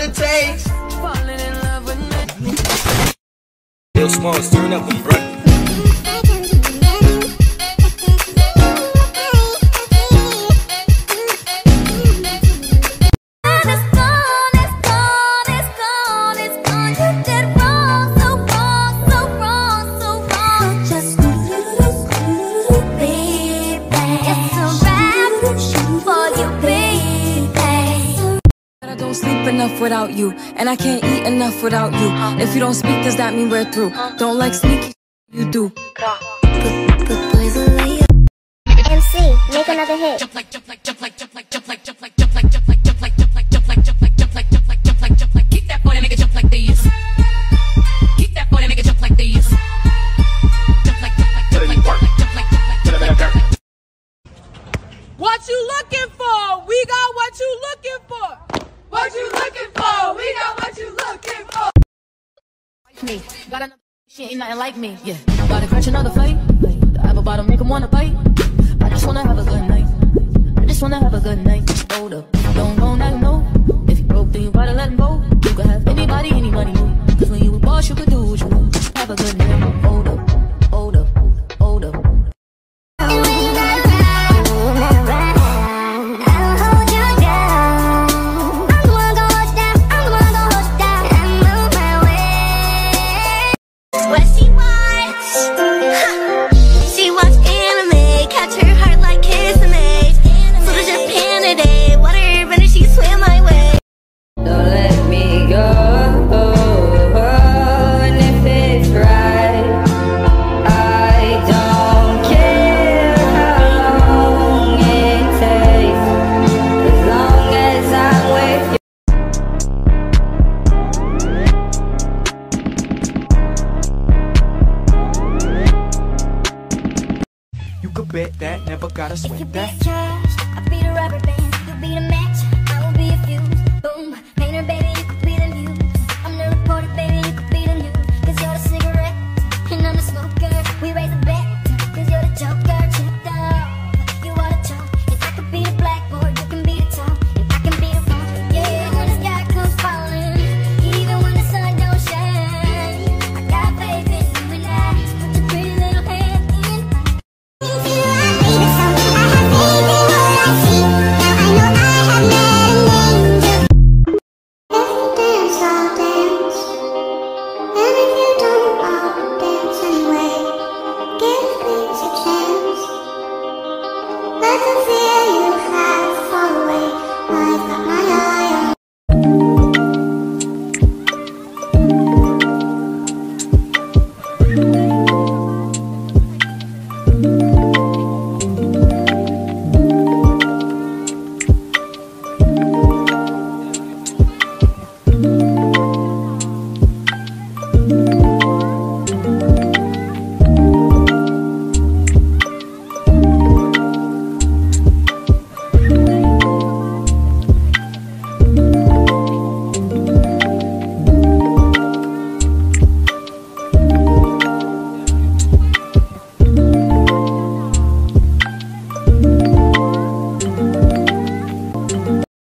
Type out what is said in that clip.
it takes. Falling in love with me. Lil Smalls, turn up and run. Enough without you, and I can't eat enough without you. If you don't speak, does that mean we're through? Don't like sneaky, you do. MC, make another hit. What me. Got another she ain't nothing like me. Yeah, about to catch another fight. The apple bottom make him wanna bite. I just wanna have a good night. I just wanna have a good night. Hold up, don't go now, no. If you broke, then you gotta let him go. You could have anybody, any money. Cause when you a boss, you could do what you want. Have a good night. Bet that, never gotta If you sweat be that. trash, I be the rubber band, you be the match.